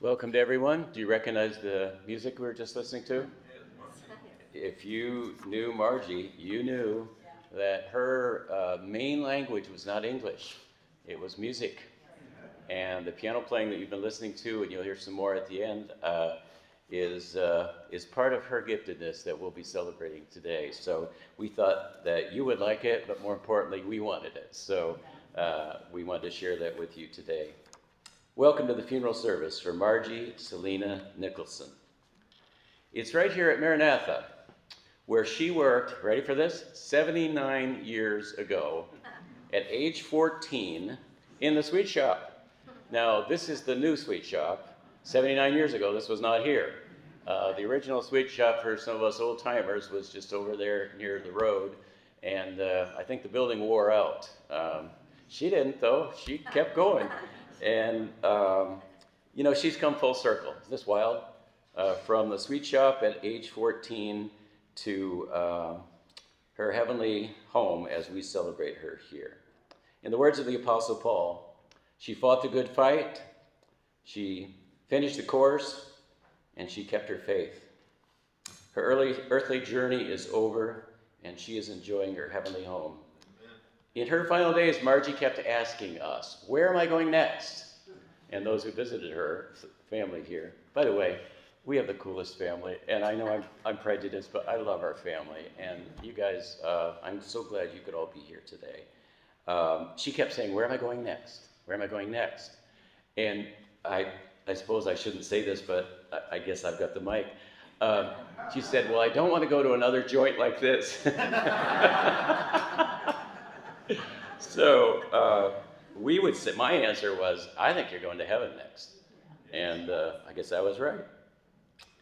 Welcome to everyone. Do you recognize the music we were just listening to? If you knew Margie, you knew that her uh, main language was not English, it was music. And the piano playing that you've been listening to, and you'll hear some more at the end, uh, is, uh, is part of her giftedness that we'll be celebrating today. So we thought that you would like it, but more importantly, we wanted it. So uh, we wanted to share that with you today. Welcome to the funeral service for Margie Selena Nicholson. It's right here at Maranatha, where she worked, ready for this? 79 years ago, at age 14, in the sweet shop. Now, this is the new sweet shop. 79 years ago, this was not here. Uh, the original sweet shop for some of us old timers was just over there near the road, and uh, I think the building wore out. Um, she didn't, though. She kept going. And, um, you know, she's come full circle. Is this wild? Uh, from the sweet shop at age 14 to uh, her heavenly home as we celebrate her here. In the words of the Apostle Paul, she fought the good fight, she finished the course, and she kept her faith. Her early earthly journey is over, and she is enjoying her heavenly home. In her final days, Margie kept asking us, Where am I going next? And those who visited her family here. By the way, we have the coolest family, and I know I'm, I'm prejudiced, but I love our family. And you guys, uh, I'm so glad you could all be here today. Um, she kept saying, Where am I going next? Where am I going next? And I, I suppose I shouldn't say this, but I, I guess I've got the mic. Um, she said, Well, I don't want to go to another joint like this. so uh, we would say, my answer was, I think you're going to heaven next. And uh, I guess I was right.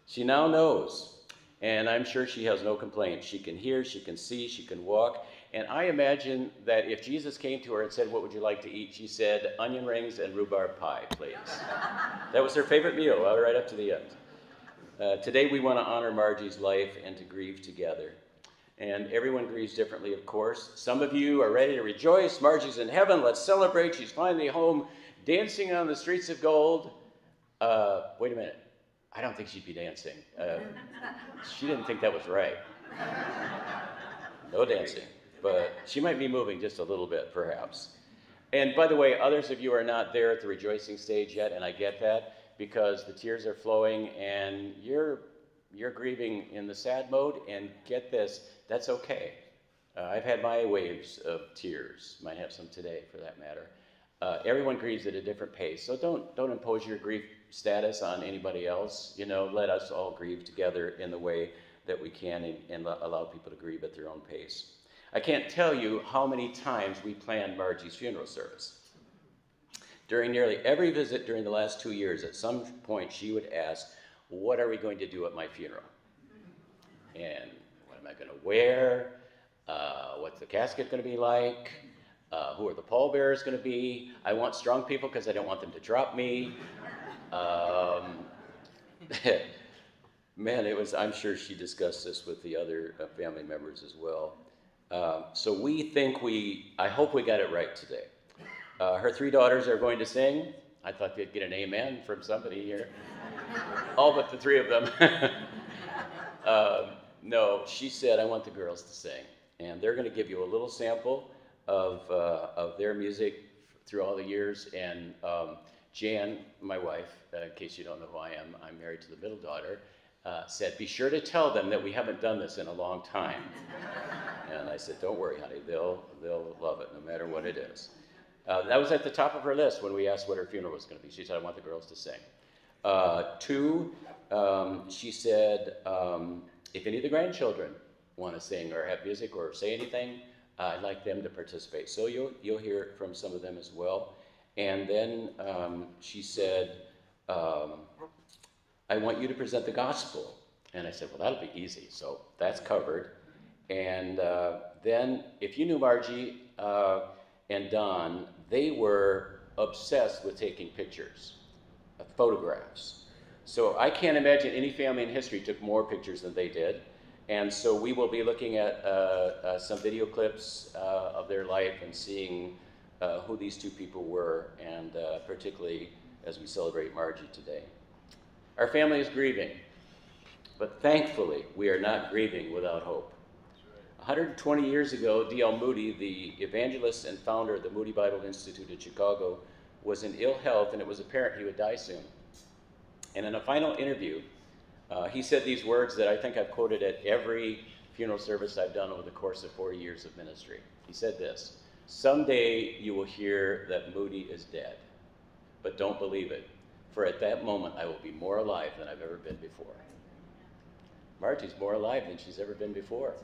She now knows, and I'm sure she has no complaints. She can hear, she can see, she can walk. And I imagine that if Jesus came to her and said, What would you like to eat? She said, Onion rings and rhubarb pie, please. that was her favorite meal, right up to the end. Uh, today we want to honor Margie's life and to grieve together. And everyone grieves differently, of course. Some of you are ready to rejoice. Margie's in heaven. Let's celebrate. She's finally home, dancing on the streets of gold. Uh, wait a minute. I don't think she'd be dancing. Uh, she didn't think that was right. No dancing. But she might be moving just a little bit, perhaps. And by the way, others of you are not there at the rejoicing stage yet, and I get that because the tears are flowing and you're you're grieving in the sad mode, and get this, that's okay. Uh, I've had my waves of tears, might have some today for that matter. Uh, everyone grieves at a different pace, so don't, don't impose your grief status on anybody else. You know, let us all grieve together in the way that we can and, and allow people to grieve at their own pace. I can't tell you how many times we planned Margie's funeral service. During nearly every visit during the last two years, at some point she would ask, what are we going to do at my funeral? And am I going to wear? Uh, what's the casket going to be like? Uh, who are the pallbearers going to be? I want strong people because I don't want them to drop me. Um, man, it was, I'm sure she discussed this with the other uh, family members as well. Uh, so we think we, I hope we got it right today. Uh, her three daughters are going to sing. I thought they'd get an amen from somebody here all but the three of them. um, no, she said, I want the girls to sing. And they're going to give you a little sample of, uh, of their music through all the years. And um, Jan, my wife, uh, in case you don't know who I am, I'm married to the middle daughter, uh, said, Be sure to tell them that we haven't done this in a long time. and I said, Don't worry, honey, they'll, they'll love it no matter what it is. Uh, that was at the top of her list when we asked what her funeral was going to be. She said, I want the girls to sing. Uh, two, um, she said, um, if any of the grandchildren want to sing or have music or say anything, uh, I'd like them to participate. So you'll, you'll hear from some of them as well. And then um, she said, um, I want you to present the gospel. And I said, well, that'll be easy. So that's covered. And uh, then, if you knew Margie uh, and Don, they were obsessed with taking pictures photographs. So I can't imagine any family in history took more pictures than they did. And so we will be looking at uh, uh, some video clips uh, of their life and seeing uh, who these two people were, and uh, particularly as we celebrate Margie today. Our family is grieving, but thankfully, we are not grieving without hope. 120 years ago, D.L. Moody, the evangelist and founder of the Moody Bible Institute in Chicago, was in ill health and it was apparent he would die soon. And in a final interview, uh, he said these words that I think I've quoted at every funeral service I've done over the course of four years of ministry. He said this Someday you will hear that Moody is dead, but don't believe it, for at that moment I will be more alive than I've ever been before. Margie's more alive than she's ever been before.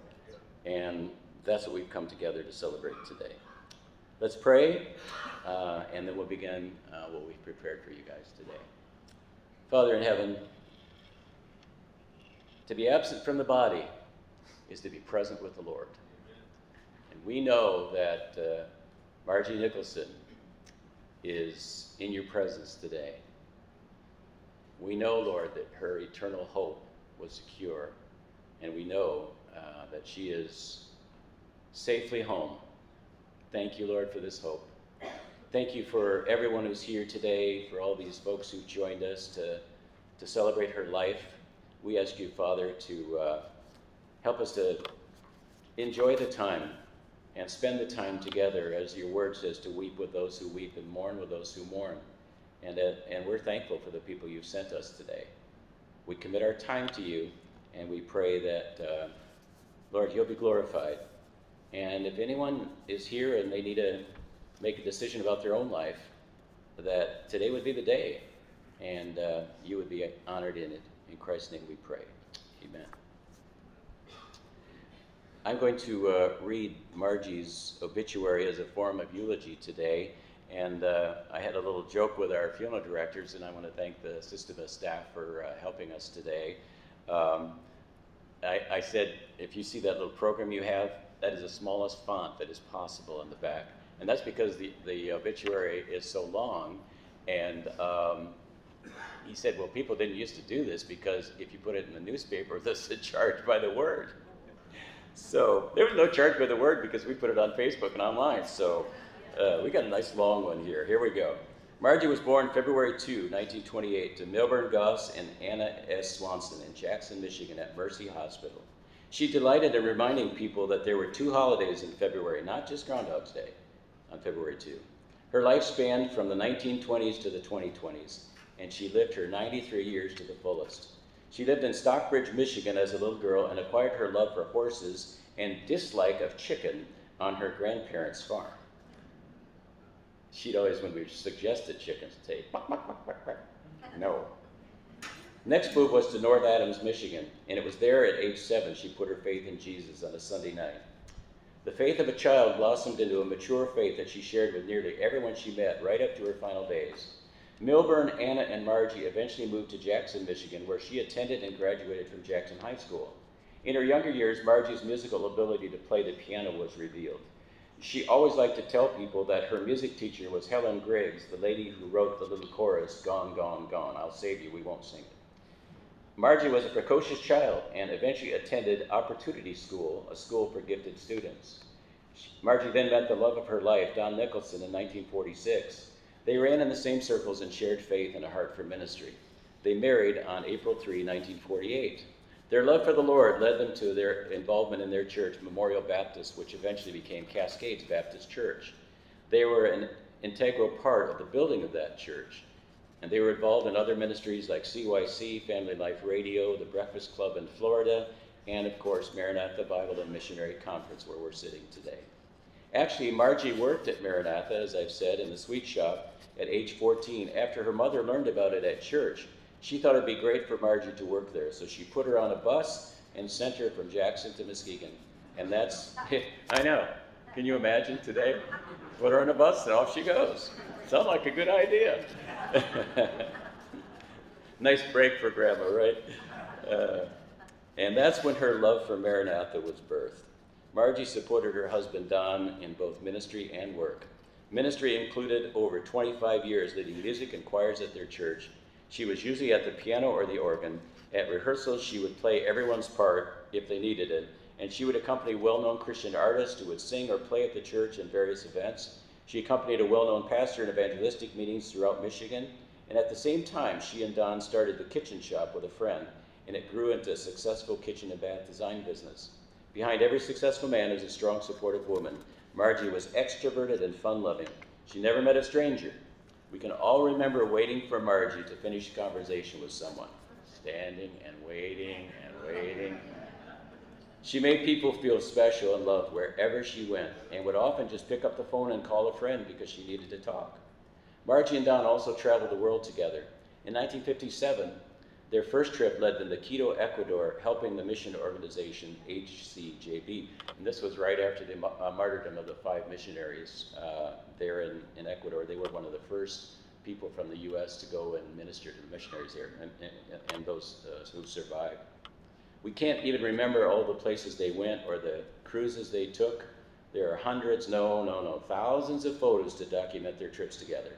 And that's what we've come together to celebrate today. Let's pray, uh, and then we'll begin uh, what we've prepared for you guys today. Father in heaven, to be absent from the body is to be present with the Lord. And we know that uh, Margie Nicholson is in your presence today. We know, Lord, that her eternal hope was secure, and we know uh, that she is safely home. Thank you, Lord, for this hope. Thank you for everyone who's here today, for all these folks who've joined us to, to celebrate her life. We ask you, Father, to uh, help us to enjoy the time and spend the time together, as your word says, to weep with those who weep and mourn with those who mourn. And, uh, and we're thankful for the people you've sent us today. We commit our time to you, and we pray that, uh, Lord, you'll be glorified. And if anyone is here and they need to make a decision about their own life, that today would be the day, and uh, you would be honored in it. In Christ's name we pray. Amen. I'm going to uh, read Margie's obituary as a form of eulogy today. And uh, I had a little joke with our funeral directors, and I want to thank the Sytsema staff for uh, helping us today. Um, I, I, said, if you see that little program you have, that is the smallest font that is possible in the back. And that's because the, the obituary is so long. And um, he said, well, people didn't used to do this because if you put it in the newspaper, this is charged by the word. So there was no charge by the word because we put it on Facebook and online. So uh, we got a nice long one here. Here we go. Margie was born February 2, 1928, to Milburn Goss and Anna S. Swanson in Jackson, Michigan at Mercy Hospital. She delighted in reminding people that there were two holidays in February, not just Groundhog's Day on February 2. Her life spanned from the 1920s to the 2020s, and she lived her 93 years to the fullest. She lived in Stockbridge, Michigan as a little girl and acquired her love for horses and dislike of chicken on her grandparents' farm she'd always, when we suggested chickens, say, buck, buck, buck. no. Next move was to North Adams, Michigan, and it was there at age seven she put her faith in Jesus on a Sunday night. The faith of a child blossomed into a mature faith that she shared with nearly everyone she met right up to her final days. Milburn, Anna, and Margie eventually moved to Jackson, Michigan, where she attended and graduated from Jackson High School. In her younger years, Margie's musical ability to play the piano was revealed she always liked to tell people that her music teacher was Helen Griggs, the lady who wrote the little chorus, Gone, Gone, Gone, I'll Save You, We Won't Sing It. Margie was a precocious child and eventually attended Opportunity School, a school for gifted students. Margie then met the love of her life, Don Nicholson, in 1946. They ran in the same circles and shared faith and a heart for ministry. They married on April 3, 1948. Their love for the Lord led them to their involvement in their church, Memorial Baptist, which eventually became Cascades Baptist Church. They were an integral part of the building of that church. And they were involved in other ministries like CYC, Family Life Radio, the Breakfast Club in Florida, and of course, Maranatha Bible and Missionary Conference, where we're sitting today. Actually, Margie worked at Maranatha, as I've said, in the sweet shop at age 14 after her mother learned about it at church she thought it'd be great for Margie to work there, so she put her on a bus and sent her from Jackson to Muskegon. And that's, I know. Can you imagine today? Put her on a bus and off she goes. Sounds like a good idea. nice break for grandma, right? Uh, and that's when her love for Maranatha was birthed. Margie supported her husband Don in both ministry and work. Ministry included over 25 years leading music and choirs at their church she was usually at the piano or the organ. At rehearsals, she would play everyone's part if they needed it, and she would accompany well-known Christian artists who would sing or play at the church and various events. She accompanied a well-known pastor in evangelistic meetings throughout Michigan, And at the same time, she and Don started the kitchen shop with a friend, and it grew into a successful kitchen and bath design business. Behind every successful man is a strong, supportive woman. Margie was extroverted and fun loving. She never met a stranger. We can all remember waiting for Margie to finish a conversation with someone, standing and waiting and waiting. She made people feel special and loved wherever she went and would often just pick up the phone and call a friend because she needed to talk. Margie and Don also traveled the world together. In 1957, their first trip led them to Quito, Ecuador, helping the mission organization HCJB. And this was right after the uh, martyrdom of the five missionaries uh, there in, in Ecuador. They were one of the first people from the U.S. to go and minister to the missionaries there and, and, and those uh, who survived. We can't even remember all the places they went or the cruises they took. There are hundreds, no, no, no, thousands of photos to document their trips together.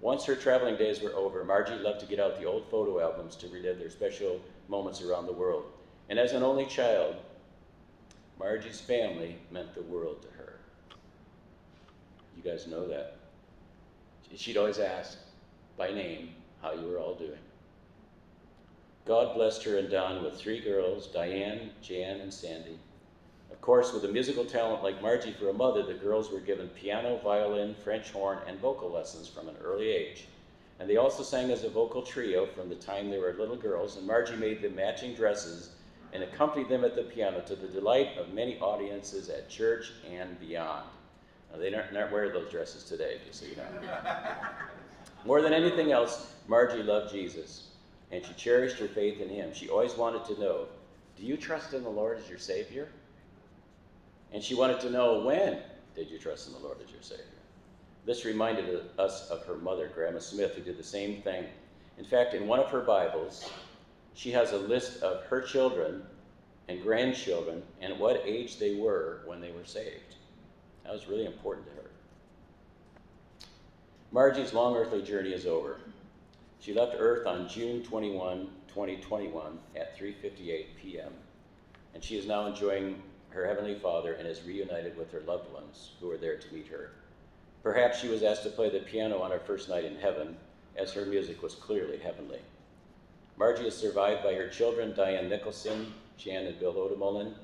Once her traveling days were over, Margie loved to get out the old photo albums to relive their special moments around the world. And as an only child, Margie's family meant the world to her. You guys know that. She'd always ask by name how you were all doing. God blessed her and Don with three girls, Diane, Jan, and Sandy. Of course, with a musical talent like Margie for a mother, the girls were given piano, violin, French horn, and vocal lessons from an early age. And they also sang as a vocal trio from the time they were little girls, and Margie made them matching dresses and accompanied them at the piano to the delight of many audiences at church and beyond. Now, they don't, not wear those dresses today, just so you know. More than anything else, Margie loved Jesus, and she cherished her faith in him. She always wanted to know, do you trust in the Lord as your Savior? And she wanted to know when did you trust in the Lord as your Savior? This reminded us of her mother, Grandma Smith, who did the same thing. In fact, in one of her Bibles, she has a list of her children and grandchildren and what age they were when they were saved. That was really important to her. Margie's long earthly journey is over. She left Earth on June 21, 2021 at 3:58 p.m. and she is now enjoying her Heavenly Father and is reunited with her loved ones who are there to meet her. Perhaps she was asked to play the piano on her first night in heaven, as her music was clearly heavenly. Margie is survived by her children, Diane Nicholson, Jan and Bill Odemullen,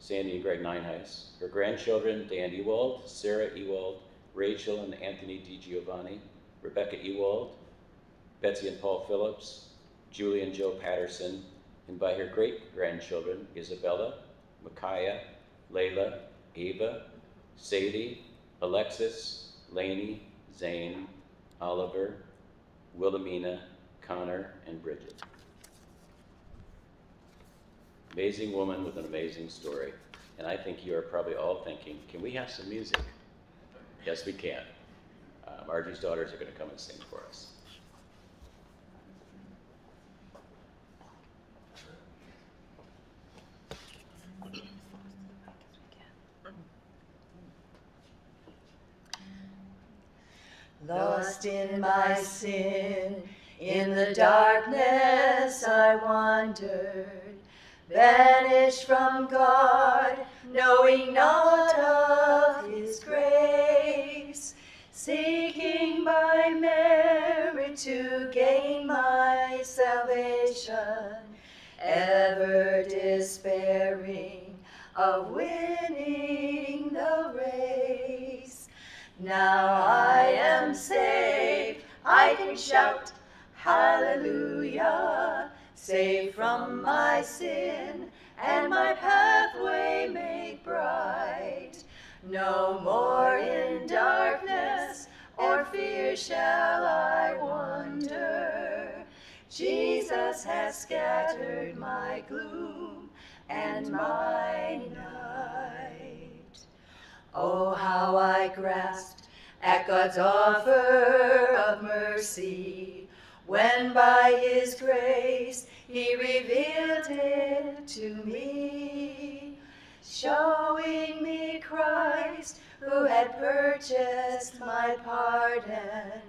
Sandy and Greg Nineheis, her grandchildren, Dan Ewald, Sarah Ewald, Rachel and Anthony DiGiovanni, Rebecca Ewald, Betsy and Paul Phillips, Julie and Joe Patterson, and by her great-grandchildren, Isabella, Micaiah, Layla, Ava, Sadie, Alexis, Laney, Zane, Oliver, Wilhelmina, Connor, and Bridget. Amazing woman with an amazing story. And I think you are probably all thinking, can we have some music? Yes, we can. Uh, Margie's daughters are going to come and sing for us. Lost in my sin, in the darkness I wandered, banished from God, knowing not of his grace, seeking by merit to gain my salvation, ever despairing of winning the race. Now I am saved, I can shout hallelujah, saved from my sin and my pathway made bright. No more in darkness or fear shall I wander. Jesus has scattered my gloom and my night. Oh, how I grasped at God's offer of mercy when by his grace he revealed it to me, showing me Christ who had purchased my pardon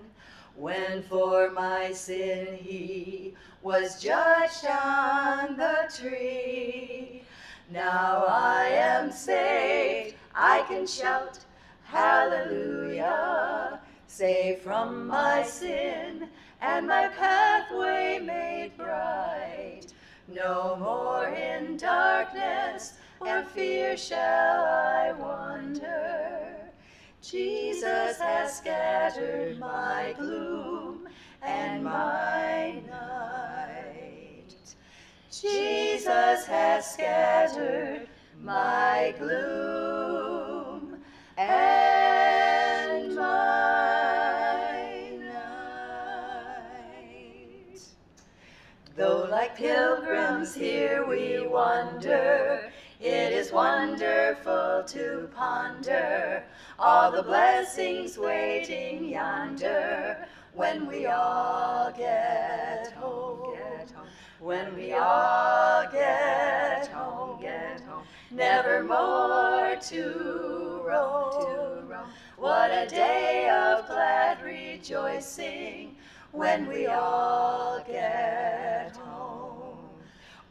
when for my sin he was judged on the tree. Now I am saved, I can shout hallelujah, saved from my sin, and my pathway made bright. No more in darkness or fear shall I wander. Jesus has scattered my gloom and my night. Jesus has scattered my gloom and my. Though like pilgrims here we wander, it is wonderful to ponder all the blessings waiting yonder when we all get home. Get home. When we all get home, get home, never more to roam. To roam. What a day of glad rejoicing when we all get home.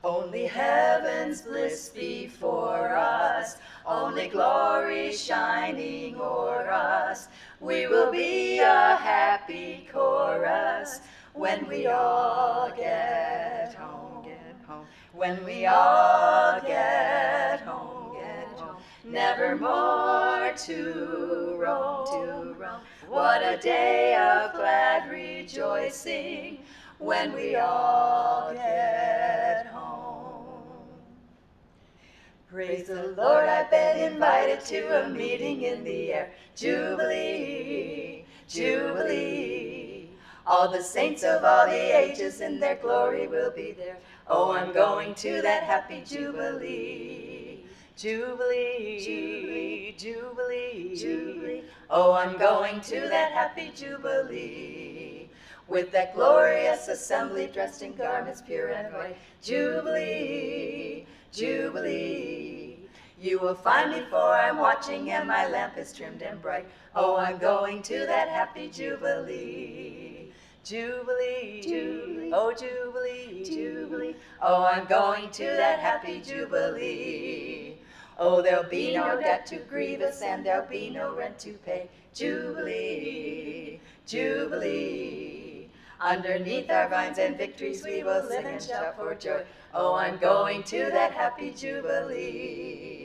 Only heaven's bliss before us, only glory shining o'er us. We will be a happy chorus when we all get home. Get home. When we all get home, get home. Never more to roam. To roam. What a day of glad rejoicing when we all get home. Praise the Lord, I've been invited to a meeting in the air. Jubilee, Jubilee. All the saints of all the ages in their glory will be there. Oh, I'm going to that happy Jubilee. Jubilee, Jubilee, Jubilee. Oh, I'm going to that happy Jubilee. With that glorious assembly dressed in garments pure and white. Jubilee, Jubilee. You will find me for I'm watching and my lamp is trimmed and bright. Oh, I'm going to that happy Jubilee. Jubilee, Jubilee, oh Jubilee, Jubilee. Oh, I'm going to that happy Jubilee. Oh, there'll be no debt to grieve us and there'll be no rent to pay. Jubilee, Jubilee. Underneath our vines and victories we will sing and shout for joy. Oh, I'm going to that happy Jubilee.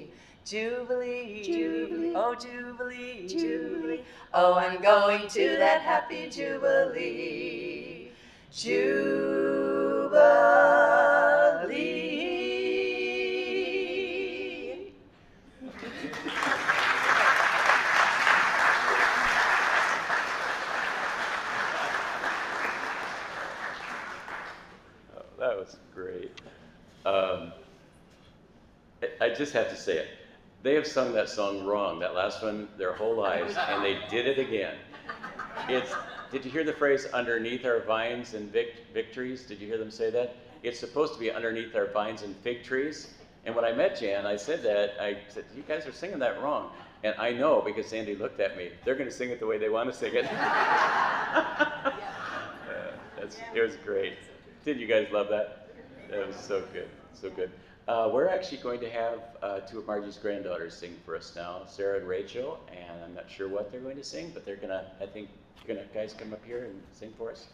Jubilee, Jubilee, oh Jubilee, Jubilee. Oh, I'm going to that happy Jubilee. Jubilee. Oh, that was great. Um, I- I just have to say it. They have sung that song wrong, that last one, their whole lives, and they did it again. It's, did you hear the phrase underneath our vines and vic- victories? Did you hear them say that? It's supposed to be underneath our vines and fig trees. And when I met Jan, I said that, I said, you guys are singing that wrong. And I know because Sandy looked at me, they're going to sing it the way they want to sing it. Uh, that's, it was great. Did you guys love that? That was so good, so good. Uh, we're actually going to have uh, two of Margie's granddaughters sing for us now, Sarah and Rachel, and I'm not sure what they're going to sing, but they're gonna, I think, you're gonna guys come up here and sing for us.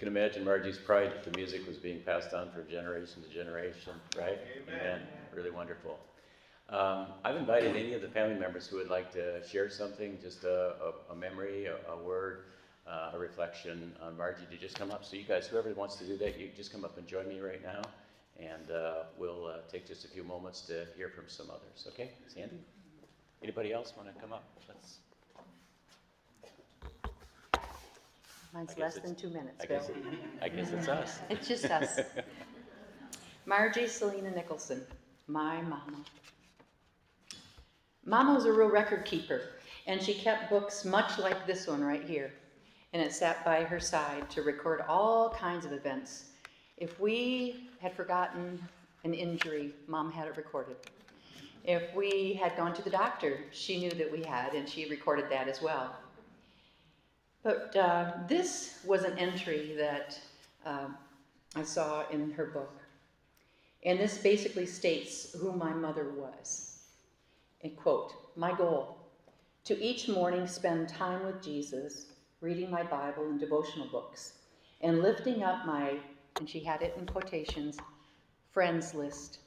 Can imagine Margie's pride that the music was being passed on from generation to generation, right? Amen. Amen. Really wonderful. Um, I've invited any of the family members who would like to share something, just a, a, a memory, a, a word, uh, a reflection on Margie to just come up. So you guys, whoever wants to do that, you just come up and join me right now, and uh, we'll uh, take just a few moments to hear from some others. Okay, Sandy? Anybody else want to come up? Let's. Mine's guess less it's- than two minutes, I Bill. guess, it, I guess it's us. It's just us. Margie Selena Nicholson, my mama. Mama was a real record keeper, and she kept books much like this one right here. And it sat by her side to record all kinds of events. If we had forgotten an injury, Mom had it recorded. If we had gone to the doctor, she knew that we had, and she recorded that as well. But uh, this was an entry that um, I saw in her book. And this basically states who my mother was. And quote, my goal, to each morning spend time with Jesus, reading my Bible and devotional books, and lifting up my, and she had it in quotations, friends list.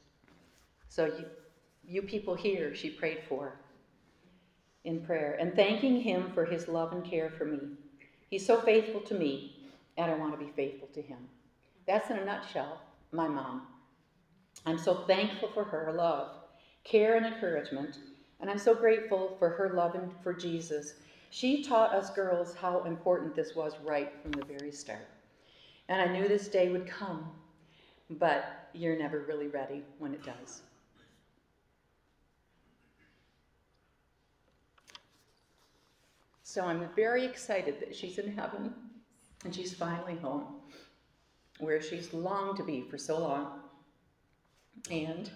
So you, you people here, she prayed for in prayer, and thanking him for his love and care for me. He's so faithful to me, and I want to be faithful to him. That's in a nutshell my mom. I'm so thankful for her love, care, and encouragement, and I'm so grateful for her love and for Jesus. She taught us girls how important this was right from the very start. And I knew this day would come, but you're never really ready when it does. So I'm very excited that she's in heaven and she's finally home, where she's longed to be for so long. And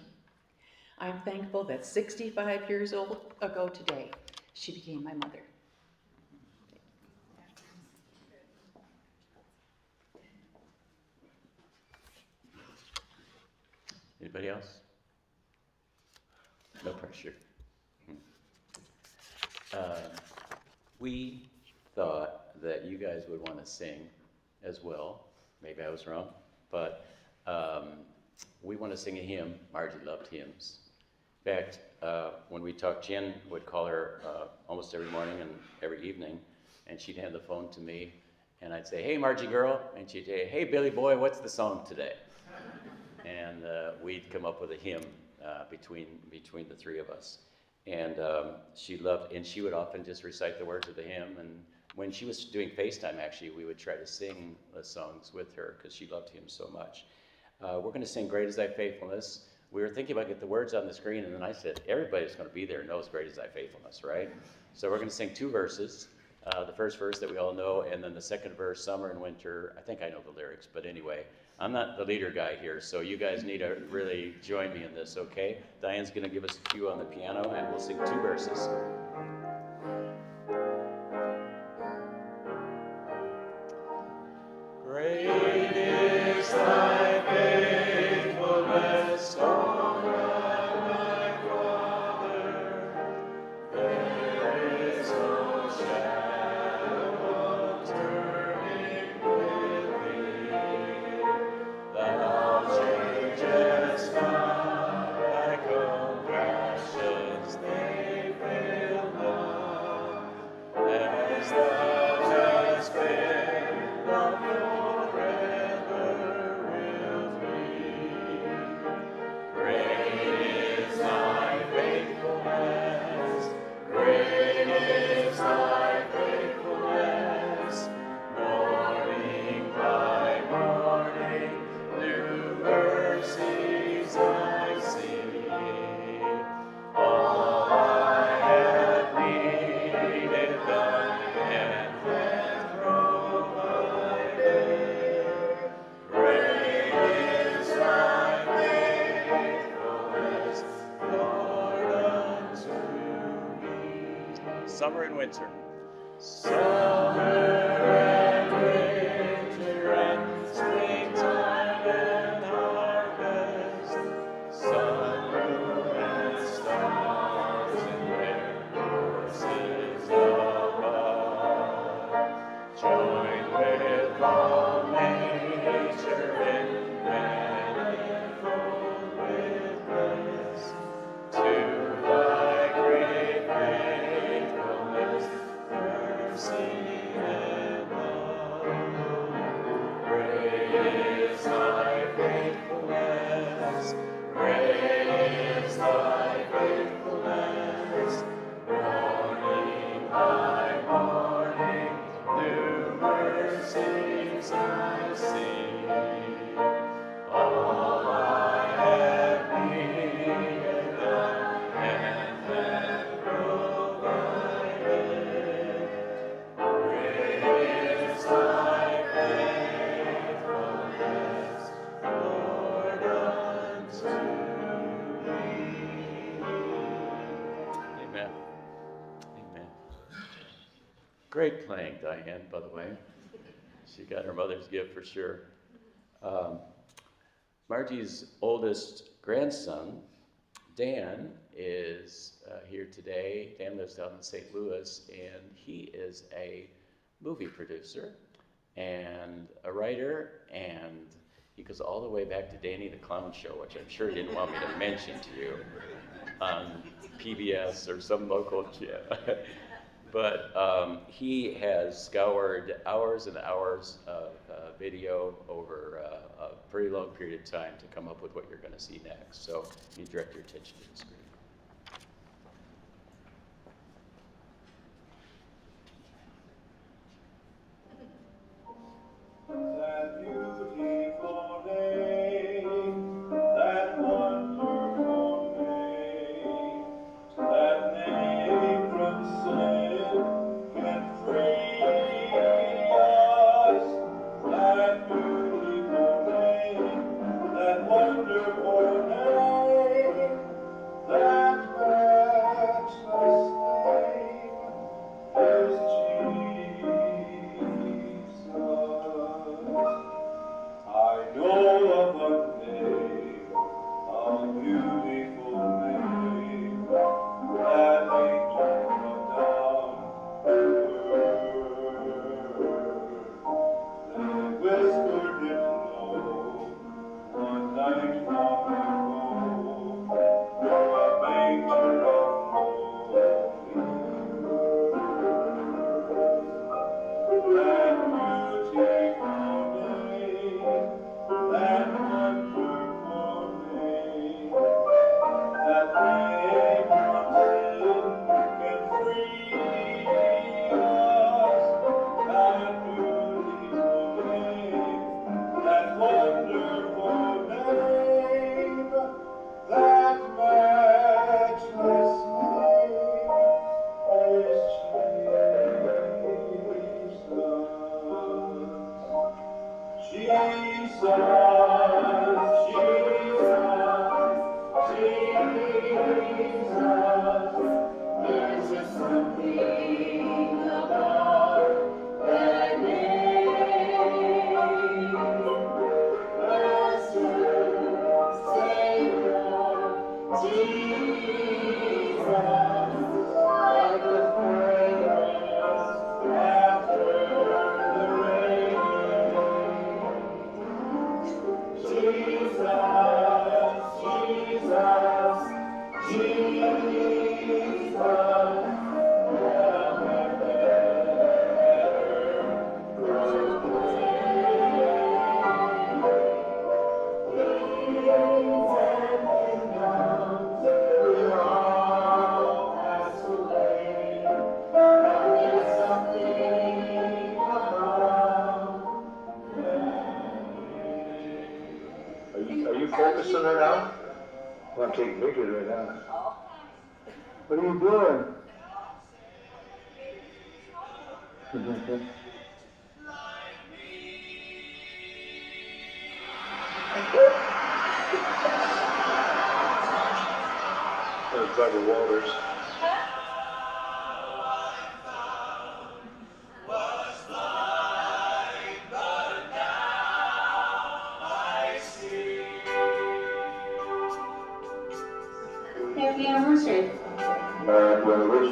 I'm thankful that 65 years old ago today, she became my mother. Anybody else? No pressure. Hmm. Uh, We thought that you guys would want to sing as well. Maybe I was wrong, but um, we want to sing a hymn. Margie loved hymns. In fact, uh, when we talked, Jen would call her uh, almost every morning and every evening, and she'd hand the phone to me, and I'd say, "Hey, Margie girl," and she'd say, "Hey, Billy boy, what's the song today?" and uh, we'd come up with a hymn uh, between between the three of us. And um, she loved, and she would often just recite the words of the hymn. And when she was doing FaceTime, actually, we would try to sing the songs with her because she loved him so much. Uh, we're going to sing Great is Thy Faithfulness. We were thinking about get the words on the screen, and then I said, everybody's going to be there knows Great is Thy Faithfulness, right? So we're going to sing two verses. Uh, the first verse that we all know, and then the second verse, Summer and Winter. I think I know the lyrics, but anyway, I'm not the leader guy here, so you guys need to really join me in this, okay? Diane's going to give us a cue on the piano, and we'll sing two verses. Great playing, Diane, by the way. She got her mother's gift for sure. Um, Margie's oldest grandson, Dan, is uh, here today. Dan lives down in St. Louis, and he is a movie producer and a writer, and he goes all the way back to Danny the Clown Show, which I'm sure he didn't want me to mention to you, on PBS or some local channel. But um, he has scoured hours and hours of uh, video over uh, a pretty long period of time to come up with what you're going to see next. So you direct your attention to the screen.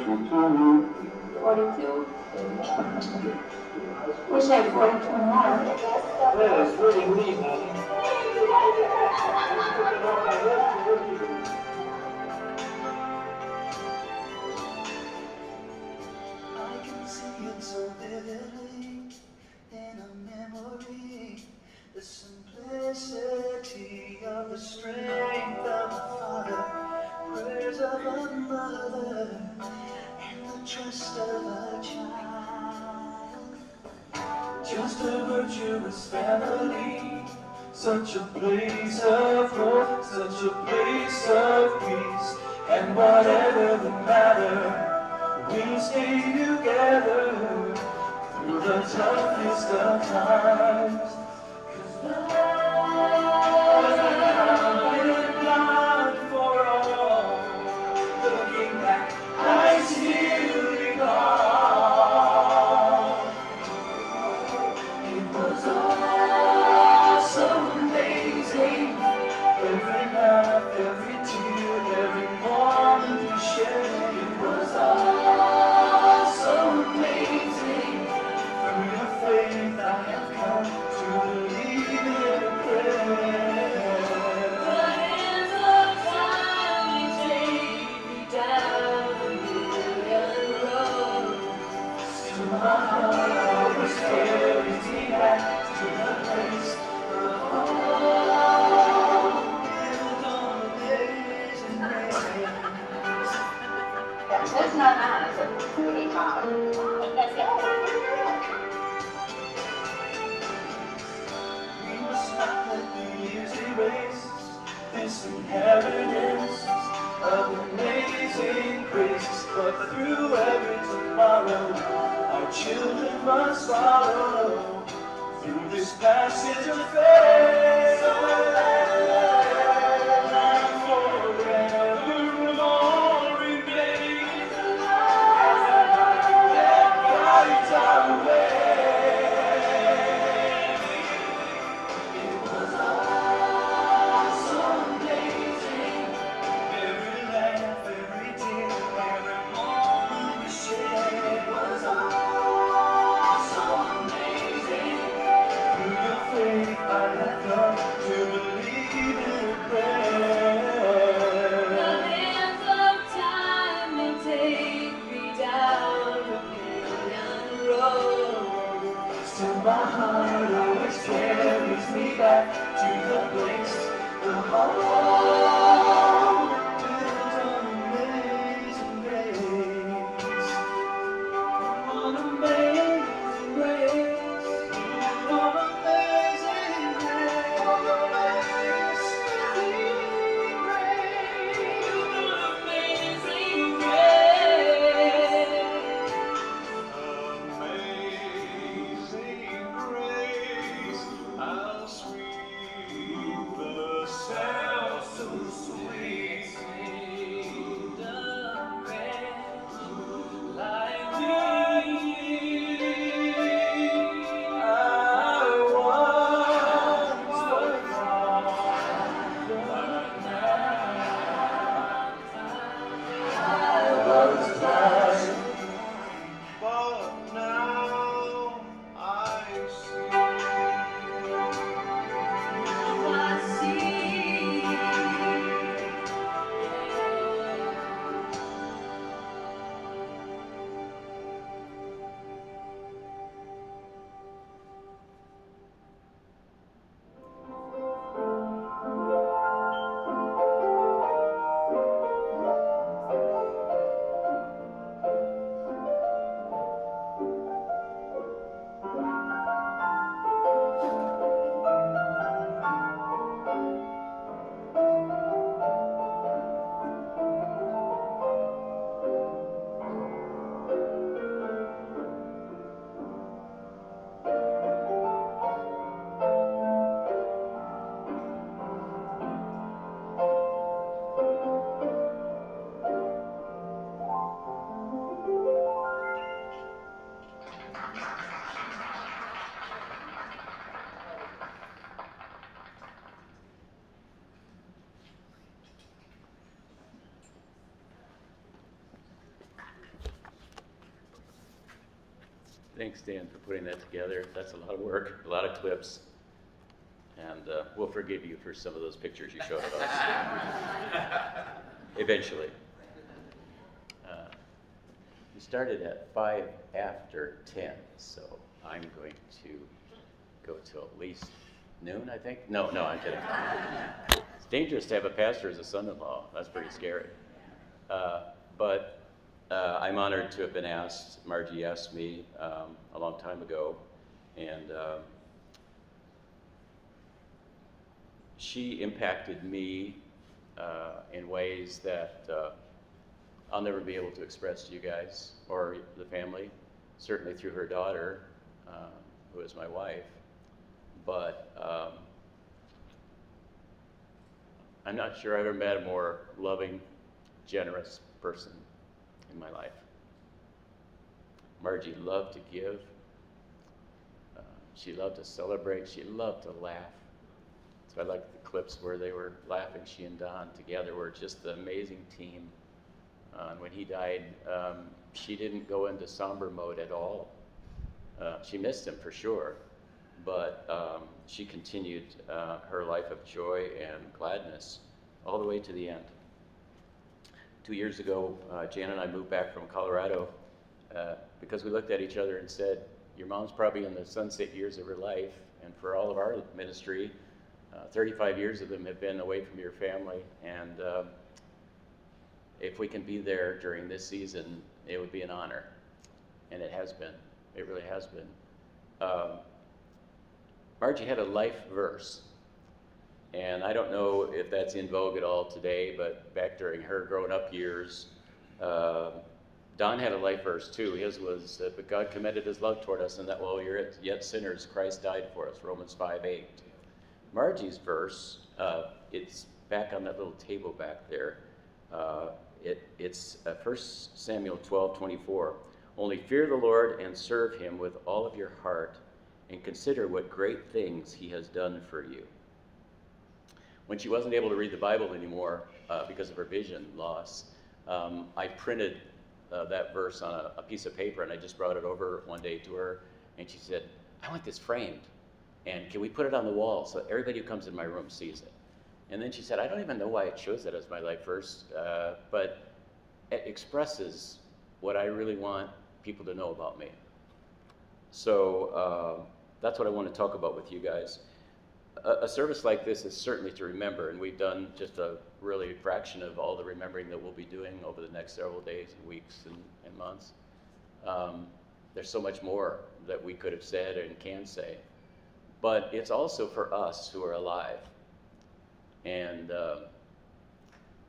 42. Wish I had 421. Yeah, it's really neat. just of a child, just a virtuous family, such a place of hope, such a place of peace, and whatever the matter, we stay together through the toughest of times. inheritance of amazing grace. But through every tomorrow, our children must follow through this passage of faith. Thanks, Dan, for putting that together. That's a lot of work, a lot of clips. And uh, we'll forgive you for some of those pictures you showed of us. Eventually. Uh, we started at five after 10, so I'm going to go till at least noon, I think. No, no, I'm kidding. It's dangerous to have a pastor as a son-in-law. That's pretty scary. Uh, uh, I'm honored to have been asked. Margie asked me um, a long time ago, and um she impacted me uh, in ways that uh, I'll never be able to express to you guys or the family. Certainly through her daughter, uh, who is my wife, but. Um, I'm not sure I've ever met a more loving, generous person in my life. Margie loved to give. Uh, she loved to celebrate. She loved to laugh. So I like the clips where they were laughing. She and Don together were just the amazing team. Uh, and when he died, um, she didn't go into somber mode at all. Uh, she missed him for sure, but um, she continued uh, her life of joy and gladness all the way to the end. Two years ago, uh, Jan and I moved back from Colorado uh, because we looked at each other and said, Your mom's probably in the sunset years of her life, and for all of our ministry, uh, 35 years of them have been away from your family. And uh, if we can be there during this season, it would be an honor. And it has been. It really has been. Um, Margie had a life verse. And I don't know if that's in vogue at all today, but back during her growing up years, uh, Don had a life verse too. His was, uh, but God commended his love toward us, and that while we are yet sinners, Christ died for us, Romans 5 8. Margie's verse, uh, it's back on that little table back there. Uh, it, it's uh, 1 Samuel 12 24. Only fear the Lord and serve him with all of your heart, and consider what great things he has done for you. When she wasn't able to read the Bible anymore uh, because of her vision loss, um, I printed uh, that verse on a, a, piece of paper and I just brought it over one day to her and she said, I want this framed and can we put it on the wall so everybody who comes in my room sees it? And then she said, I don't even know why I chose that as my life verse, uh, but it expresses what I really want people to know about me. So uh, that's what I want to talk about with you guys a, service like this is certainly to remember, and we've done just a really fraction of all the remembering that we'll be doing over the next several days and weeks and, and months. Um, there's so much more that we could have said and can say, but it's also for us who are alive. And uh,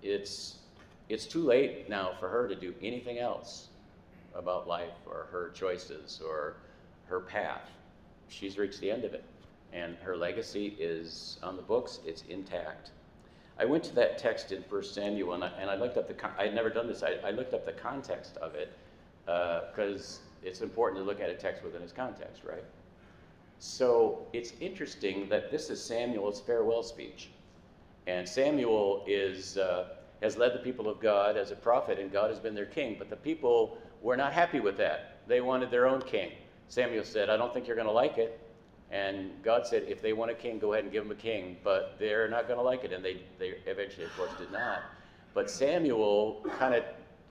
it's, it's too late now for her to do anything else about life or her choices or her path. She's reached the end of it and her legacy is on the books, it's intact. I went to that text in 1 Samuel and I, and I looked up the, I had never done this, I, I looked up the context of it because uh, it's important to look at a text within its context, right? So it's interesting that this is Samuel's farewell speech. And Samuel is, uh, has led the people of God as a prophet, and God has been their king. But the people were not happy with that. They wanted their own king. Samuel said, I don't think you're going to like it. And God said, if they want a king, go ahead and give them a king. But they're not going to like it, and they, they eventually, of course, did not. But Samuel kind of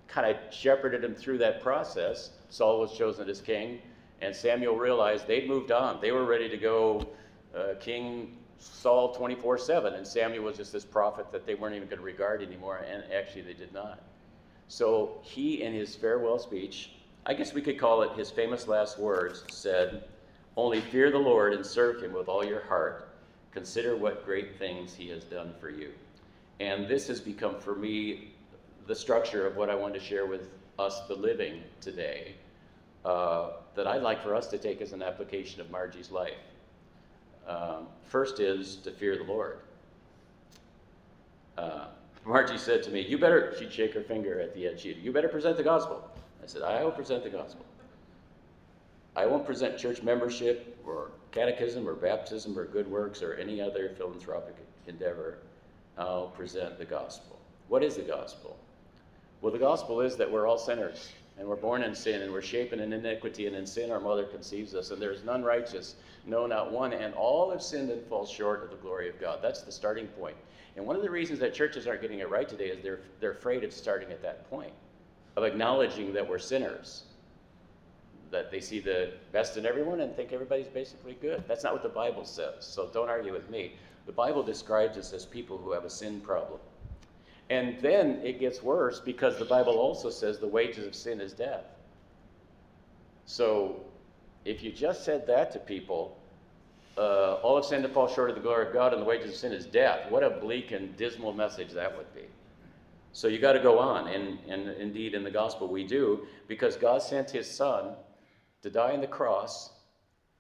kind of shepherded him through that process. Saul was chosen as king, and Samuel realized they'd moved on. They were ready to go uh, King Saul 24 7, and Samuel was just this prophet that they weren't even going to regard anymore, and actually they did not. So he, in his farewell speech, I guess we could call it his famous last words, said, only fear the Lord and serve him with all your heart. Consider what great things he has done for you. And this has become for me the structure of what I want to share with us, the living today, uh, that I'd like for us to take as an application of Margie's life. Um, first is to fear the Lord. Uh, Margie said to me, You better, she'd shake her finger at the end, she'd, You better present the gospel. I said, I will present the gospel. I won't present church membership or catechism or baptism or good works or any other philanthropic endeavor. I'll present the gospel. What is the gospel? Well, the gospel is that we're all sinners And we're born in sin, and we're shapen in iniquity, and in sin our mother conceives us. And there is none righteous, no, not one. And all have sinned and fall short of the glory of God. That's the starting point. And one of the reasons that churches aren't getting it right today is they're, they're afraid of starting at that point, of acknowledging that we're sinners, that they see the best in everyone and think everybody's basically good. That's not what the Bible says, so don't argue with me. The Bible describes us as people who have a sin problem. And then it gets worse because the Bible also says the wages of sin is death. So if you just said that to people, uh, all have sinned to fall short of the glory of God, and the wages of sin is death. What a bleak and dismal message that would be. So you got to go on, and, and indeed in the gospel we do, because God sent His Son to die on the cross,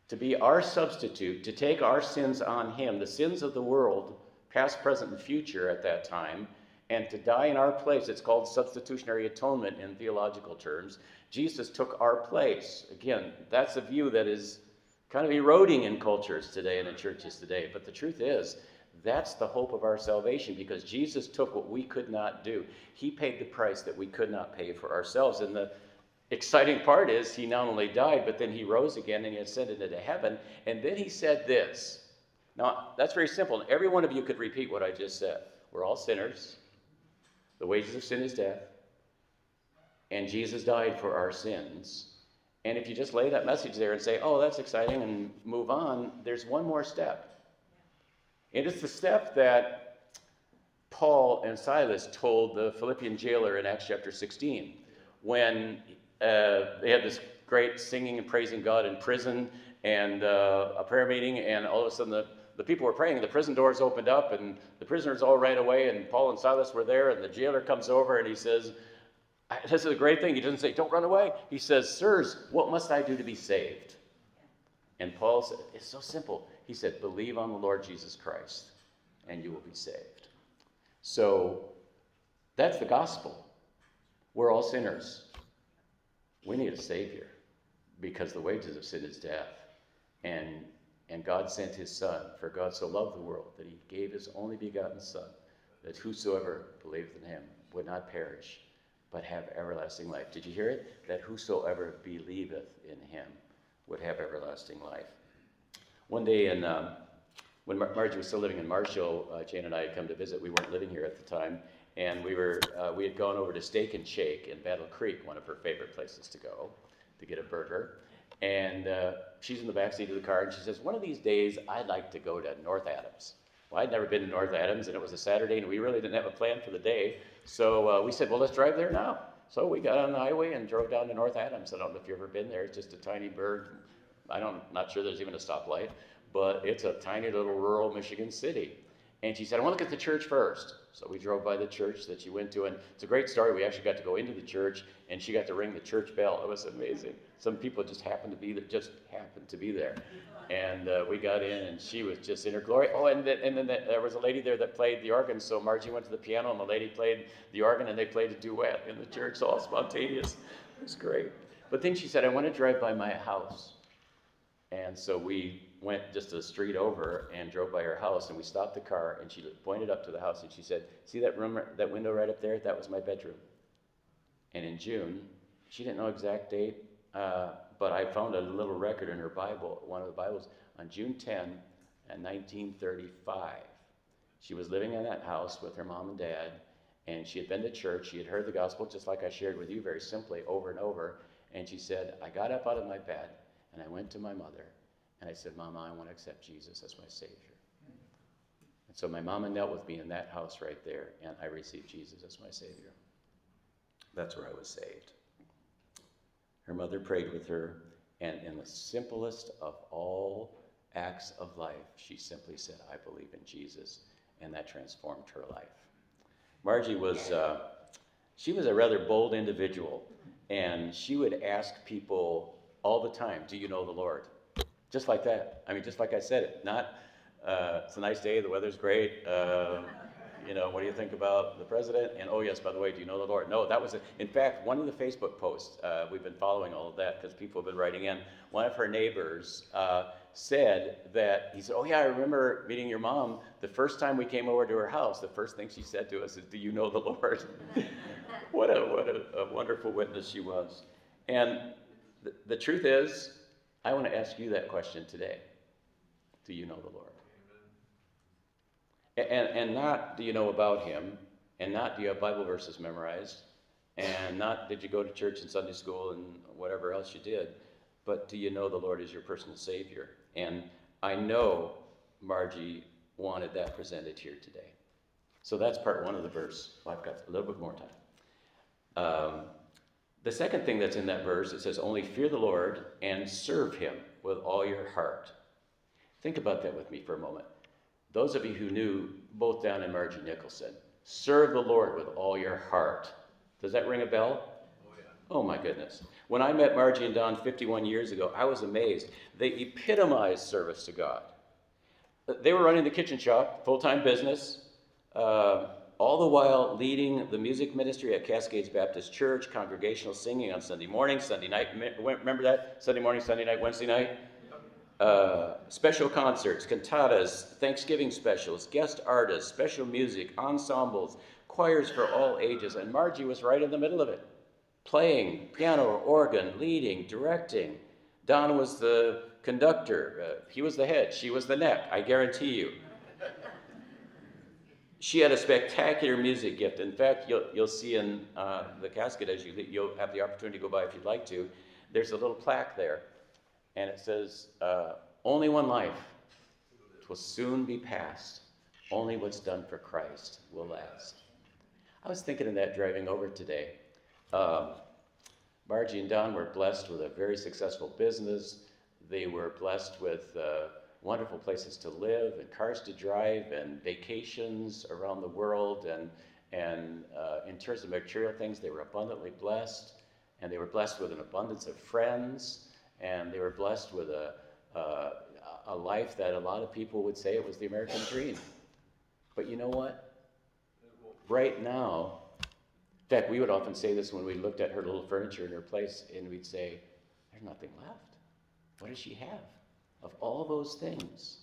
to be our substitute, to take our sins on Him, the sins of the world, past, present, and future at that time, and to die in our place. It's called substitutionary atonement in theological terms. Jesus took our place. Again, that's a view that is kind of eroding in cultures today and in churches today. But the truth is, that's the hope of our salvation because Jesus took what we could not do. He paid the price that we could not pay for ourselves. And the exciting part is, he not only died, but then he rose again and he ascended into heaven. And then he said this. Now, that's very simple. Every one of you could repeat what I just said. We're all sinners. The wages of sin is death. And Jesus died for our sins. And if you just lay that message there and say, oh, that's exciting, and move on, there's one more step. And it's the step that Paul and Silas told the Philippian jailer in Acts chapter 16 when uh, they had this great singing and praising God in prison and uh, a prayer meeting, and all of a sudden the, the people were praying, and the prison doors opened up, and the prisoners all ran away, and Paul and Silas were there, and the jailer comes over and he says, this is a great thing. He doesn't say, Don't run away. He says, Sirs, what must I do to be saved? And Paul said, It's so simple. He said, Believe on the Lord Jesus Christ, and you will be saved. So that's the gospel. We're all sinners. We need a Savior because the wages of sin is death. And, and God sent His Son, for God so loved the world that He gave His only begotten Son, that whosoever believeth in Him would not perish but have everlasting life. Did you hear it? That whosoever believeth in him would have everlasting life. One day, in, um, when Mar- Margie was still living in Marshall, uh, Jane and I had come to visit. We weren't living here at the time, and we were uh, we had gone over to Steak and Shake in Battle Creek, one of her favorite places to go, to get a burger. And uh, she's in the back seat of the car, and she says, "One of these days, I'd like to go to North Adams." Well, I'd never been to North Adams, and it was a Saturday, and we really didn't have a plan for the day. So uh, we said, well, let's drive there now. So we got on the highway and drove down to North Adams. I don't know if you've ever been there. It's just a tiny burg. I don't, not sure there's even a stoplight, but it's a tiny little rural Michigan city. And she said, I want to look at the church first. So we drove by the church that she went to, and it's a great story. We actually got to go into the church, and she got to ring the church bell. It was amazing. Some people just happened to be there, just happened to be there. And uh, we got in, and she was just in her glory. Oh, and and then there was a lady there that played the organ. So Margie went to the piano, and the lady played the organ, and they played a duet in the church, all spontaneous. It was great. But then she said, I want to drive by my house. And so we went just a street over and drove by her house, and we stopped the car, and she pointed up to the house, and she said, "See that room, that window right up there? That was my bedroom." And in June, she didn't know exact date, uh, but I found a little record in her Bible, one of the Bibles, on June 10, in 1935. She was living in that house with her mom and dad, and she had been to church. She had heard the gospel, just like I shared with you, very simply, over and over. And she said, I got up out of my bed, and I went to my mother, and I said, Mama, I want to accept Jesus as my Savior. And so my mama knelt with me in that house right there, and I received Jesus as my Savior. That's where I was saved. Her mother prayed with her, and in the simplest of all acts of life, she simply said, I believe in Jesus, and that transformed her life. Margie was, uh, she was a rather bold individual, and she would ask people all the time, Do you know the Lord? Just like that. I mean, just like I said it. Not, uh, it's a nice day, the weather's great. Uh, you know, what do you think about the president? And oh, yes, by the way, do you know the Lord? No, that was, in fact, one of the Facebook posts, uh, we've been following all of that because people have been writing in. One of her neighbors uh, said that, he said, Oh, yeah, I remember meeting your mom. The first time we came over to her house, the first thing she said to us is, Do you know the Lord? what a, what a, a wonderful witness she was. And the, the truth is, I want to ask you that question today. Do you know the Lord? And, and not do you know about him, and not do you have Bible verses memorized, and not did you go to church and Sunday school and whatever else you did, but do you know the Lord is your personal Savior? And I know Margie wanted that presented here today. So that's part one of the verse. Well, I've got a little bit more time. Um, the second thing that's in that verse, it says, Only fear the Lord and serve him with all your heart. Think about that with me for a moment. Those of you who knew both Dan and Margie Nicholson, serve the Lord with all your heart. Does that ring a bell? Oh, yeah. oh my goodness. When I met Margie and Don 51 years ago, I was amazed. They epitomized service to God. They were running the kitchen shop, full time business, uh, all the while leading the music ministry at Cascades Baptist Church, congregational singing on Sunday morning, Sunday night. Remember that? Sunday morning, Sunday night, Wednesday night? Uh, special concerts, cantatas, Thanksgiving specials, guest artists, special music, ensembles, choirs for all ages. And Margie was right in the middle of it, playing piano, or organ, leading, directing. Don was the conductor. Uh, he was the head. She was the neck, I guarantee you. She had a spectacular music gift. In fact, you'll, you'll see in uh, the casket as you you'll have the opportunity to go by if you'd like to. There's a little plaque there, and it says, uh, "Only one life. Will soon be past. Only what's done for Christ will last." I was thinking of that driving over today. Um, Margie and Don were blessed with a very successful business. They were blessed with uh, wonderful places to live and cars to drive and vacations around the world. And, and uh, in terms of material things, they were abundantly blessed. And they were blessed with an abundance of friends. And they were blessed with a, uh, a life that a lot of people would say it was the American dream. But you know what? Right now, in fact, we would often say this when we looked at her little furniture in her place, and we'd say, There's nothing left. What does she have? Of all those things,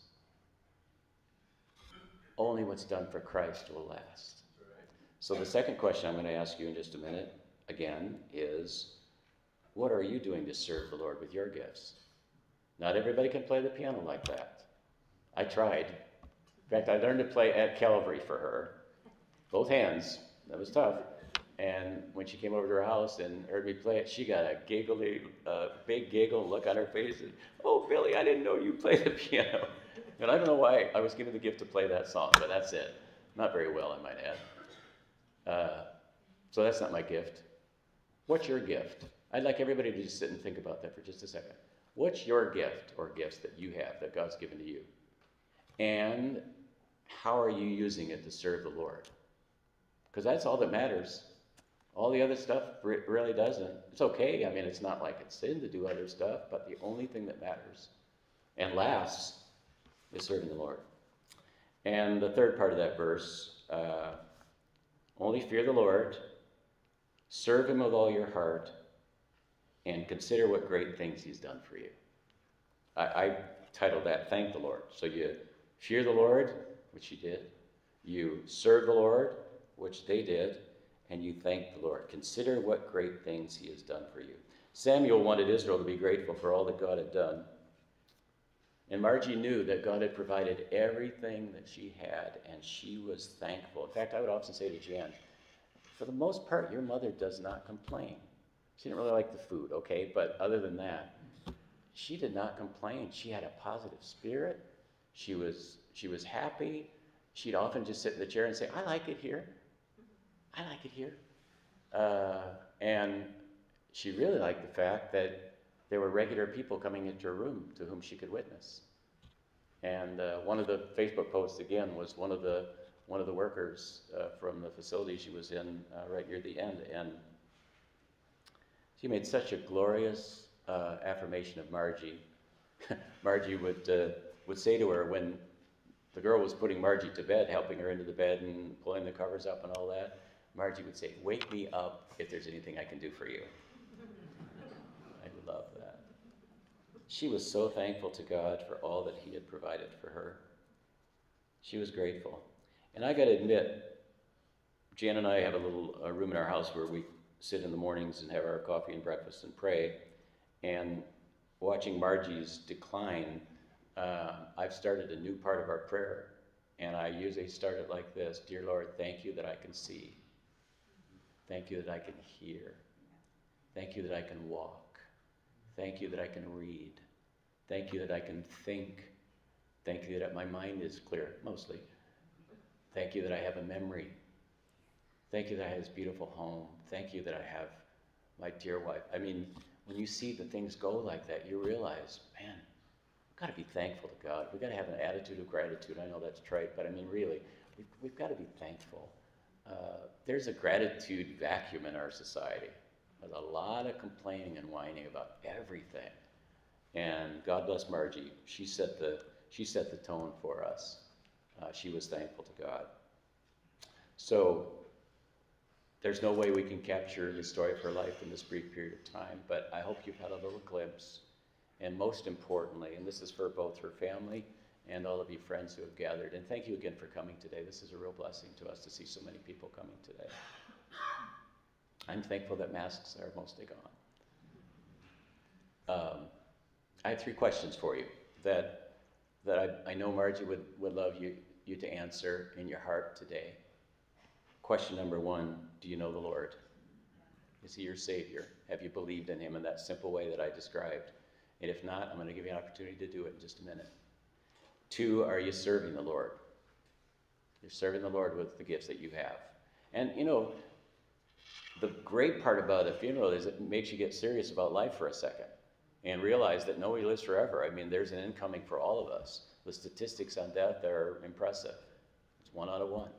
only what's done for Christ will last. So, the second question I'm going to ask you in just a minute, again, is what are you doing to serve the Lord with your gifts? Not everybody can play the piano like that. I tried. In fact, I learned to play at Calvary for her, both hands. That was tough. And when she came over to her house and heard me play it, she got a giggly, uh, big giggle look on her face. And, oh, Billy, I didn't know you played the piano. And I don't know why I was given the gift to play that song, but that's it. Not very well, I might add. Uh, so that's not my gift. What's your gift? I'd like everybody to just sit and think about that for just a second. What's your gift or gifts that you have that God's given to you? And how are you using it to serve the Lord? Because that's all that matters. All the other stuff really doesn't. It's okay. I mean, it's not like it's sin to do other stuff, but the only thing that matters and lasts is serving the Lord. And the third part of that verse uh, only fear the Lord, serve Him with all your heart, and consider what great things He's done for you. I, I titled that Thank the Lord. So you fear the Lord, which you did, you serve the Lord, which they did, and you thank the Lord. Consider what great things he has done for you. Samuel wanted Israel to be grateful for all that God had done. And Margie knew that God had provided everything that she had, and she was thankful. In fact, I would often say to Jan, for the most part, your mother does not complain. She didn't really like the food, okay? But other than that, she did not complain. She had a positive spirit. She was, she was happy. She'd often just sit in the chair and say, I like it here. I like it here. Uh, and she really liked the fact that there were regular people coming into her room to whom she could witness. And uh, one of the Facebook posts again was one of the one of the workers uh, from the facility she was in uh, right near the end, and she made such a glorious uh, affirmation of Margie. Margie would uh, would say to her when the girl was putting Margie to bed, helping her into the bed and pulling the covers up and all that. Margie would say, Wake me up if there's anything I can do for you. I love that. She was so thankful to God for all that He had provided for her. She was grateful. And I got to admit, Jan and I have a little room in our house where we sit in the mornings and have our coffee and breakfast and pray. And watching Margie's decline, uh, I've started a new part of our prayer. And I usually start it like this Dear Lord, thank you that I can see. Thank you that I can hear. Thank you that I can walk. Thank you that I can read. Thank you that I can think. Thank you that my mind is clear, mostly. Thank you that I have a memory. Thank you that I have this beautiful home. Thank you that I have my dear wife. I mean, when you see the things go like that, you realize, man, we've got to be thankful to God. We've got to have an attitude of gratitude. I know that's trite, but I mean, really, we've, we've got to be thankful. Uh, there's a gratitude vacuum in our society. There's a lot of complaining and whining about everything. And God bless Margie. She set the, she set the tone for us. Uh, she was thankful to God. So there's no way we can capture the story of her life in this brief period of time, but I hope you've had a little glimpse. And most importantly, and this is for both her family and all of you friends who have gathered, and thank you again for coming today. This is a real blessing to us to see so many people coming today. I'm thankful that masks are mostly gone. Um, I have three questions for you that, that I, I know Margie would, would love you, you to answer in your heart today. Question number one Do you know the Lord? Is he your Savior? Have you believed in him in that simple way that I described? And if not, I'm going to give you an opportunity to do it in just a minute. Two, are you serving the Lord? You're serving the Lord with the gifts that you have. And you know, the great part about a funeral is it makes you get serious about life for a second and realize that nobody lives forever. I mean, there's an incoming for all of us. The statistics on death are impressive. It's one out of one.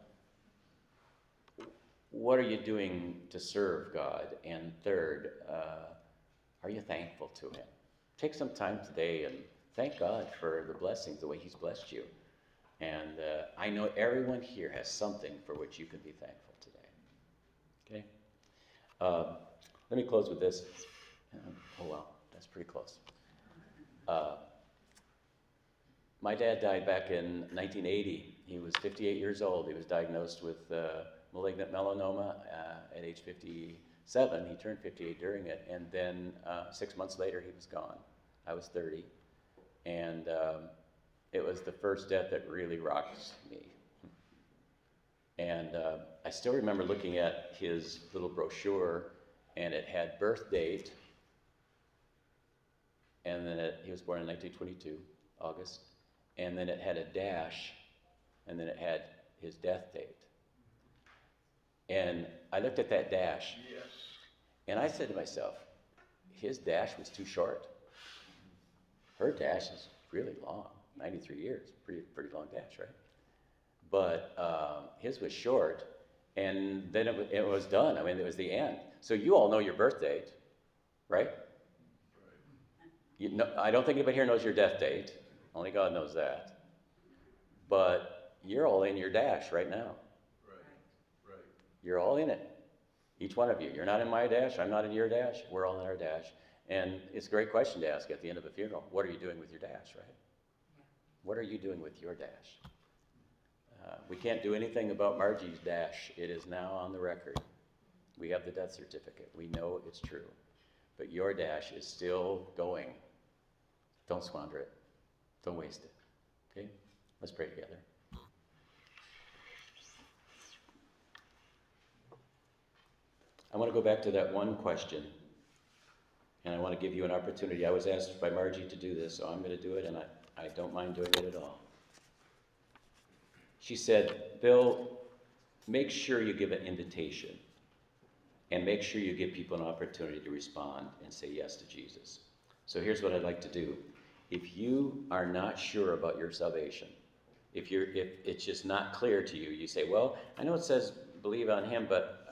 What are you doing to serve God? And third, uh, are you thankful to Him? Take some time today and thank God for the blessings, the way He's blessed you. And uh, I know everyone here has something for which you can be thankful today. Okay? Uh, let me close with this. oh, well, that's pretty close. Uh, my dad died back in 1980. He was 58 years old. He was diagnosed with uh, malignant melanoma uh, at age 57. He turned 58 during it, and then uh, six months later, he was gone. I was 30, and um, it was the first death that really rocked me. And uh, I still remember looking at his little brochure, and it had birth date, and then it, he was born in 1922, August, and then it had a dash, and then it had his death date. And I looked at that dash, Yes. and I said to myself, his dash was too short. Her dash is really long, 93 years, pretty, pretty long dash, right? But um, his was short, and then it, it was done. I mean, it was the end. So you all know your birth date, right? You know, I don't think anybody here knows your death date. Only God knows that. But you're all in your dash right now. Right, right. You're all in it. Each one of you. You're not in my dash. I'm not in your dash. We're all in our dash. And it's a great question to ask at the end of a funeral. What are you doing with your dash, right? What are you doing with your dash? Uh, we can't do anything about Margie's dash. It is now on the record. We have the death certificate. We know it's true. But your dash is still going. Don't squander it. Don't waste it. Okay? Let's pray together. I want to go back to that one question, and I want to give you an opportunity. I was asked by Margie to do this, so I'm going to do it, and I, I don't mind doing it at all. She said, Bill, make sure you give an invitation, and make sure you give people an opportunity to respond and say yes to Jesus. So here's what I'd like to do. If you are not sure about your salvation, if you're if it's just not clear to you, you say, "Well, I know it says believe on Him, but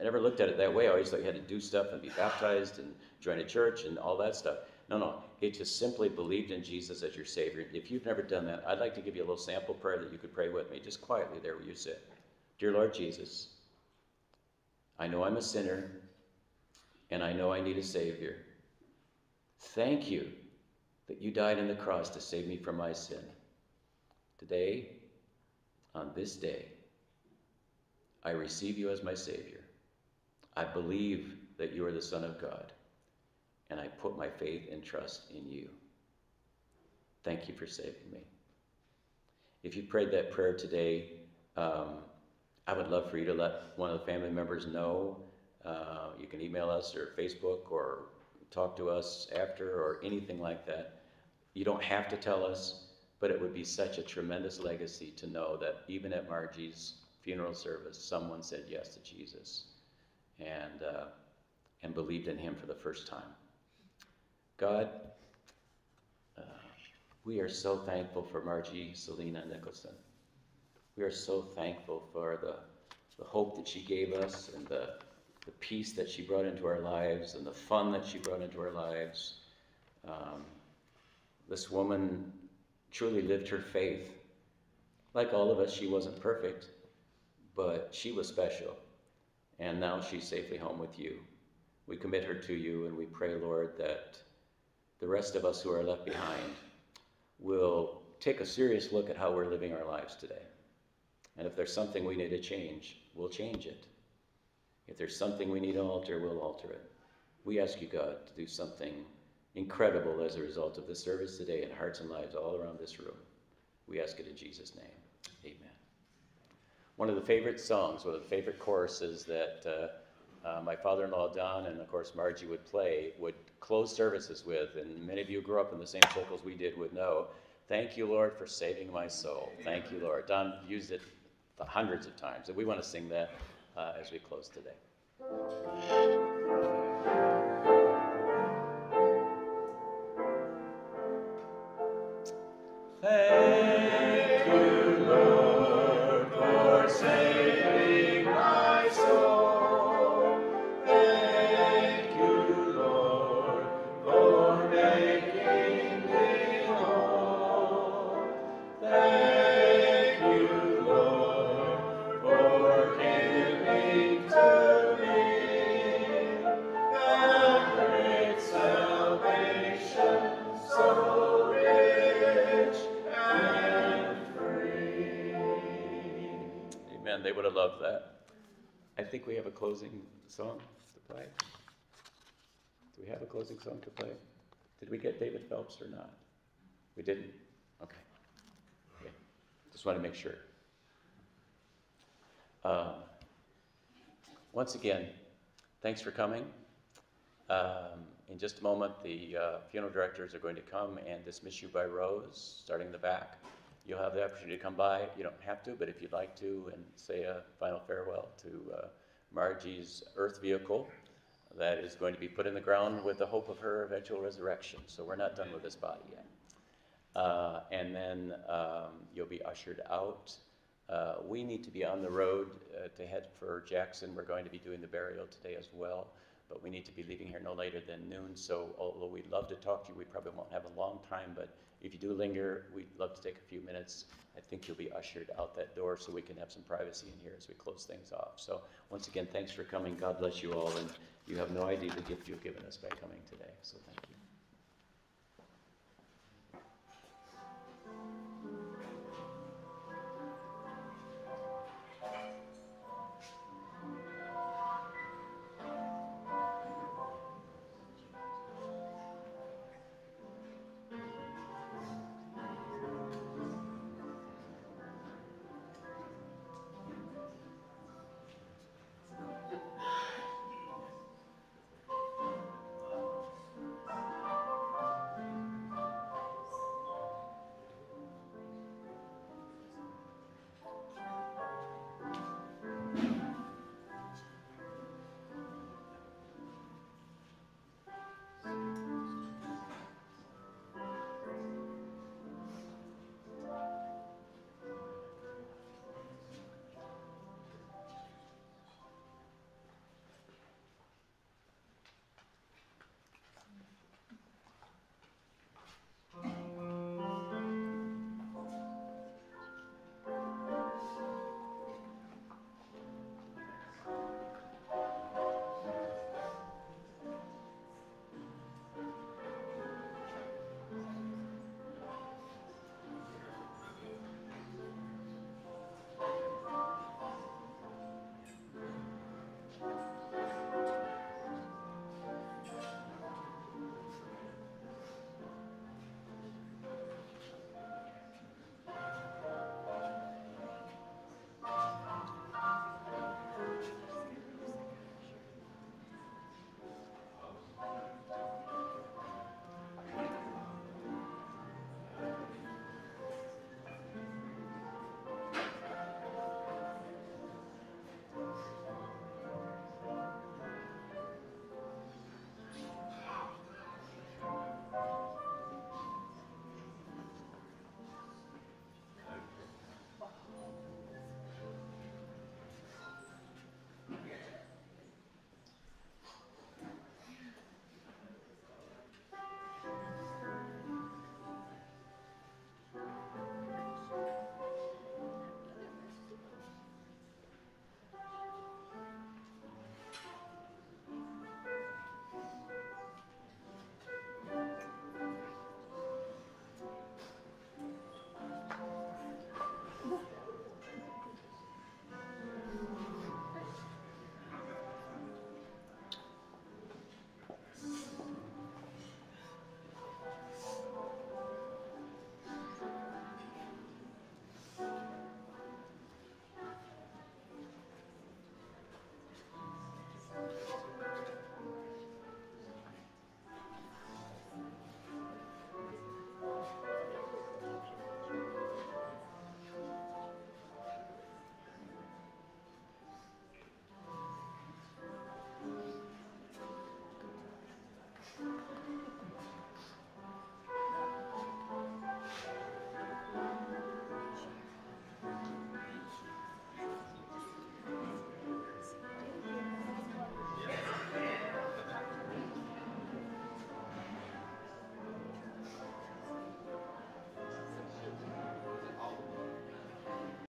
I never looked at it that way. I always thought you had to do stuff and be baptized and join a church and all that stuff." No, no. It just simply believed in Jesus as your Savior. If you've never done that, I'd like to give you a little sample prayer that you could pray with me, just quietly there where you sit. Dear Lord Jesus, I know I'm a sinner, and I know I need a Savior. Thank you that you died on the cross to save me from my sin. Today, on this day, I receive you as my Savior. I believe that you are the Son of God, and I put my faith and trust in you. Thank you for saving me. If you prayed that prayer today, um, I would love for you to let one of the family members know. Uh, you can email us or Facebook or talk to us after or anything like that. You don't have to tell us, but it would be such a tremendous legacy to know that even at Margie's funeral service, someone said yes to Jesus and, uh, and believed in him for the first time. God, uh, we are so thankful for Margie Selena Nicholson. We are so thankful for the, the hope that she gave us and the, the peace that she brought into our lives and the fun that she brought into our lives. Um, this woman truly lived her faith. Like all of us, she wasn't perfect, but she was special. And now she's safely home with you. We commit her to you and we pray, Lord, that the rest of us who are left behind will take a serious look at how we're living our lives today. And if there's something we need to change, we'll change it. If there's something we need to alter, we'll alter it. We ask you, God, to do something incredible as a result of this service today in hearts and lives all around this room. We ask it in Jesus' name. Amen. One of the favorite songs, one of the favorite choruses that uh, uh, my father in law Don and, of course, Margie would play, would close services with, and many of you grew up in the same circles we did would know. Thank you, Lord, for saving my soul. Thank you, Lord. Don used it hundreds of times, and we want to sing that uh, as we close today. We have a closing song to play. Do we have a closing song to play? Did we get David Phelps or not? We didn't? Okay. Okay. Just want to make sure. Um, once again, thanks for coming. Um, in just a moment, the uh, funeral directors are going to come and dismiss you by rows, starting in the back. You'll have the opportunity to come by. You don't have to, but if you'd like to, and say a final farewell to uh, Margie's earth vehicle that is going to be put in the ground with the hope of her eventual resurrection. So we're not done with this body yet. Uh, and then um, you'll be ushered out. Uh, we need to be on the road uh, to head for Jackson. We're going to be doing the burial today as well, but we need to be leaving here no later than noon. So, although we'd love to talk to you, we probably won't have a long time. But if you do linger, we'd love to take a few minutes. I think you'll be ushered out that door so we can have some privacy in here as we close things off. So, once again, thanks for coming. God bless you all. And you have no idea the gift you've given us by coming today. So, thank you.